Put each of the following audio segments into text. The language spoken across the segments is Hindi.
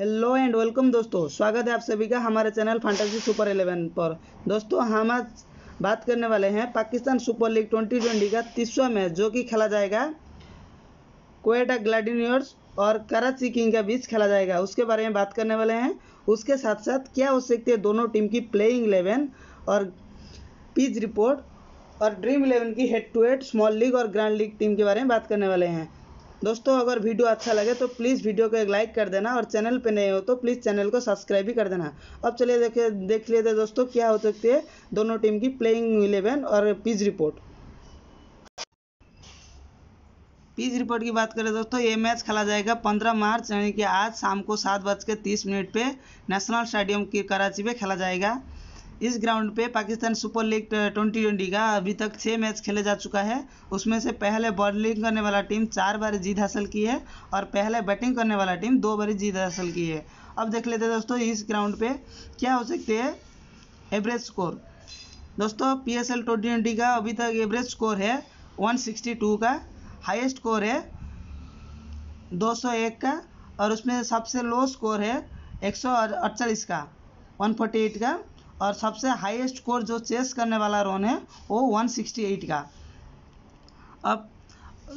हेलो एंड वेलकम दोस्तों। स्वागत है आप सभी का हमारे चैनल फैंटेसी सुपर इलेवन पर। दोस्तों, हम आज बात करने वाले हैं पाकिस्तान सुपर लीग 2020 का तीसवा मैच जो कि खेला जाएगा कोएटा ग्लैडिनियर्स और कराची किंग के बीच खेला जाएगा। उसके बारे में बात करने वाले हैं। उसके साथ साथ क्या हो सकती है दोनों टीम की प्लेइंग इलेवन और पिच रिपोर्ट और ड्रीम इलेवन की head to head small league और ग्रैंड लीग टीम के बारे में बात करने वाले हैं। दोस्तों, अगर वीडियो अच्छा लगे तो प्लीज़ वीडियो को एक लाइक कर देना और चैनल पे नए हो तो प्लीज़ चैनल को सब्सक्राइब भी कर देना। अब चलिए देखे, देख लेते दोस्तों, क्या हो सकती है। दोनों टीम की प्लेइंग इलेवन और पिच रिपोर्ट पिच रिपोर्ट की बात करें दोस्तों, ये मैच खेला जाएगा पंद्रह मार्च, यानी कि आज शाम को सात बज के तीस मिनट पे नेशनल स्टेडियम की कराची में खेला जाएगा। इस ग्राउंड पे Pakistan super league twenty twenty का अभी तक छः मैच खेले जा चुका है। उसमें से पहले बॉलिंग करने वाला टीम चार बार जीत हासिल की है और पहले बैटिंग करने वाला टीम दो बार जीत हासिल की है। अब देख लेते हैं दोस्तों इस ग्राउंड पे क्या हो सकते हैं। Average score. दोस्तों P S L twenty twenty का अभी तक एवरेज स्कोर है वन सिक्सटी टू का। हाईएस्ट स्कोर है दो सौ एक का और उसमें सबसे लो स्कोर है एक सौ अड़तालीस का, वन फोर्टी एट का। और सबसे हाईएस्ट स्कोर जो चेस करने वाला रन है, वो 168 का। अब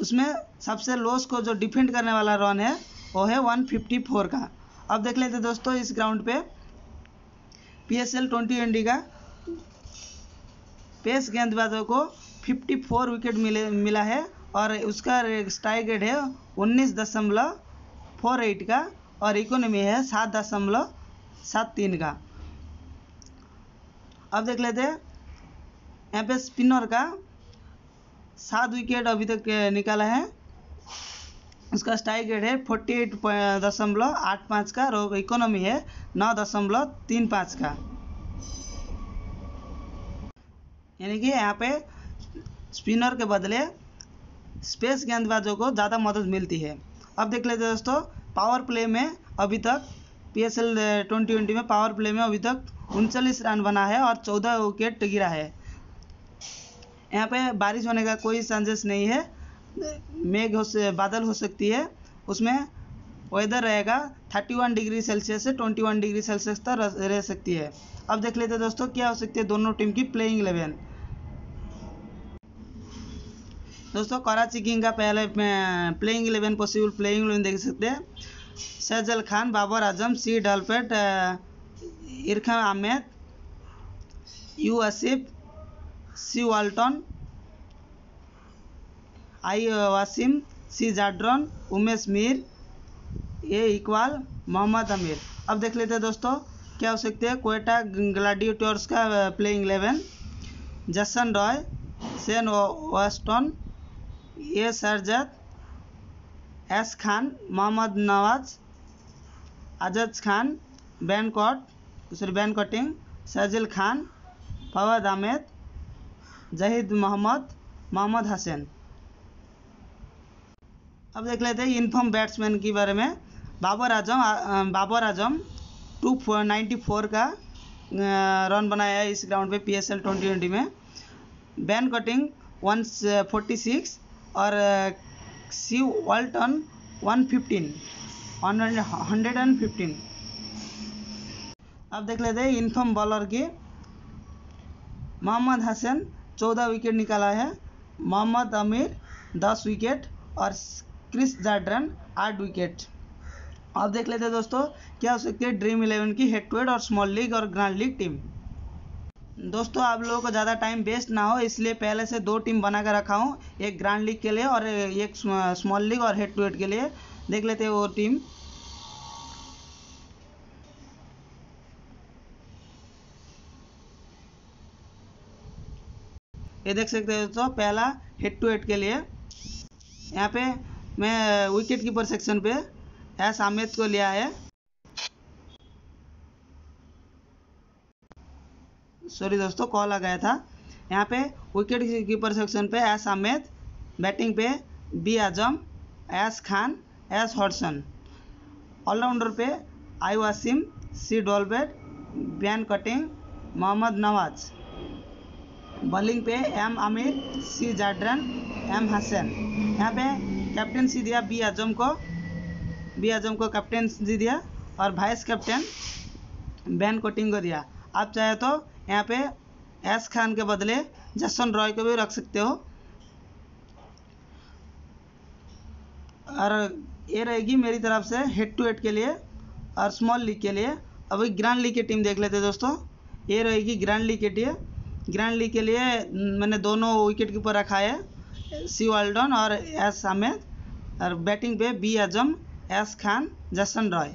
उसमें सबसे लो स्कोर जो डिफेंड करने वाला रन है, वो है 154 का। अब देख लेते दोस्तों, इस ग्राउंड पे P S L twenty twenty का पेस गेंदबाजों को 54 विकेट मिले, मिला है और उसका स्ट्राइक रेट है उन्नीस दशमलव फोर एट का और इकोनॉमी है सात दशमलव सात तीन का। अब देख लेते हैं। यहाँ पे स्पिनर का सात विकेट अभी तक निकाला है। उसका स्ट्राइक रेट है फोर्टी एट दशमलव आठ पाँच का। और इकोनॉमी है नौ दशमलव तीन पाँच का। यानी कि यहाँ पे स्पिनर के बदले स्पेस गेंदबाजों को ज़्यादा मदद मिलती है। अब देख लेते दोस्तों पावर प्ले में अभी तक P S L twenty twenty में पावर प्ले में अभी तक उनचालीस रन बना है और चौदह विकेट गिरा है। यहाँ पे बारिश होने का कोई चांसेस नहीं है। मेघ हो बादल हो सकती है। उसमें वेदर रहेगा 31 डिग्री सेल्सियस से 21 डिग्री सेल्सियस तक रह सकती है। अब देख लेते हैं दोस्तों, क्या हो सकती है दोनों टीम की प्लेइंग इलेवन दोस्तों, कराची किंग का पहले playing eleven possible playing eleven देख सकते हैं। Sharjeel Khan, Babar Azam, C Dalpat Irfan Ahmed U Asif C Walton I Wasim C Zadran Umesh Mir A Iqbal Mohammad Amir अब देख लेते हैं दोस्तों, क्या हो सकते हैं? कोयटा ग्लैडिएटर्स का playing eleven Jason Roy Shane वास्टन A सरजत एस खान मोहम्मद नवाज़ आजज Khan बैनकॉट sorry Ben Cutting Sharjeel Khan Fawad Ahmed Zahid Mohammad Mohammad Hasan अब देख लेते हैं इन्फॉर्म बैट्समैन के बारे में। Babar Azam Babar Azam two ninety four का रन बनाया है इस ग्राउंड पे P S L twenty twenty में। Ben Cutting one forty six और C Walton one fifteen hundred and fifteen अब देख लेते हैं इन्फॉर्म बॉलर की। मोहम्मद हसन चौदह विकेट निकाला है। मोहम्मद अमीर दस विकेट और क्रिस जाड्रन आठ विकेट अब देख लेते हैं दोस्तों, क्या हो सकती है ड्रीम इलेवन की हेड टू हेड और स्मॉल लीग और ग्रैंड लीग टीम दोस्तों, आप लोगों को ज़्यादा टाइम वेस्ट ना हो, इसलिए पहले से दो टीम बना कर रखा हूँ, एक ग्रैंड लीग के लिए और एक स्मॉल लीग और हेड टू हेड के लिए। देख लेते हैं वो टीम ये देख सकते हो तो पहला हेड टू हेड के लिए। यहाँ पे मैं विकेट कीपर सेक्शन पे एस आमिद को लिया है। सॉरी दोस्तों कॉल आ गया था। यहाँ पे विकेट कीपर सेक्शन पे एस आमिद बैटिंग पे B Azam S Khan S Hodson allrounder पे I Wasim C Dalpat Ben Cutting Mohammad Nawaz bowling पे M Amir, C Zadran, M Hasan. यहाँ पे कैप्टनसी दिया बी आज़म को। बी आज़म को कैप्टनसी दिया और वाइस कैप्टन बैन कोटिंग को दिया। आप चाहे तो यहाँ पे एस खान के बदले जसवन रॉय को भी रख सकते हो। और ये रहेगी मेरी तरफ़ से हेड टू हेड के लिए और स्मॉल लीग के लिए। अभी ग्रैंड लीग की टीम देख लेते हैं दोस्तों। ये रहेगी ग्रैंड लीग के लिए। ग्रैंड लीग के लिए मैंने दोनों विकेट कीपर रखा है सी वाल्डन और एस अहमेद और बैटिंग पे B Azam S Khan Jason Roy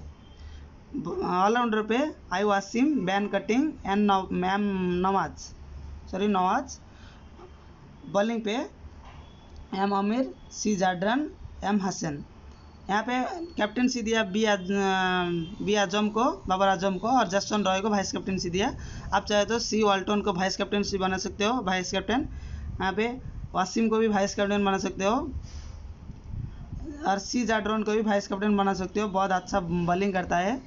allrounder पे I Wasim Ben Cutting and ma'am Nawaz sorry Nawaz bowling पे M Amir C Zadran M Hasan यहाँ पे कैप्टनसी दिया बी आज बी आज़म को, बाबर आज़म को और जसवन रॉय को वाइस कैप्टनसी दिया आप चाहे तो सी वाल्टन को वाइस कैप्टनसी बना सकते हो वाइस कैप्टन यहाँ पे वासिम को भी वाइस कैप्टन बना सकते हो। और सी जाड्रोन को भी वाइस कैप्टन बना सकते हो, बहुत अच्छा बॉलिंग करता है।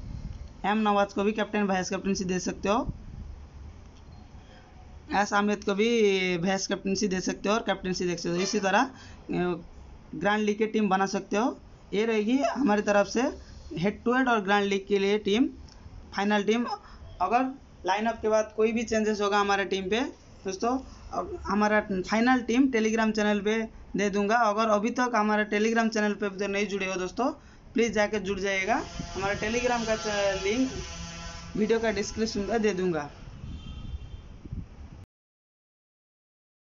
एम नवाज़ को भी कैप्टन वाइस कैप्टनसी दे सकते हो। एस आमिद को भी वाइस कैप्टनसी दे सकते हो और कैप्टनसी दे सकते हो। इसी तरह ग्रैंड लीग की टीम बना सकते हो। ये रहेगी हमारी तरफ़ से हेड टू हेड और ग्रैंड लीग के लिए टीम फाइनल टीम अगर लाइनअप के बाद कोई भी चेंजेस होगा हमारे टीम पे, दोस्तों हमारा फाइनल टीम टेलीग्राम चैनल पे दे दूँगा। अगर अभी तक हमारे टेलीग्राम चैनल पे तो नहीं जुड़े हो दोस्तों प्लीज़ जाकर जुड़ जाइएगा। हमारा टेलीग्राम का लिंक वीडियो का डिस्क्रिप्शन में दे दूँगा।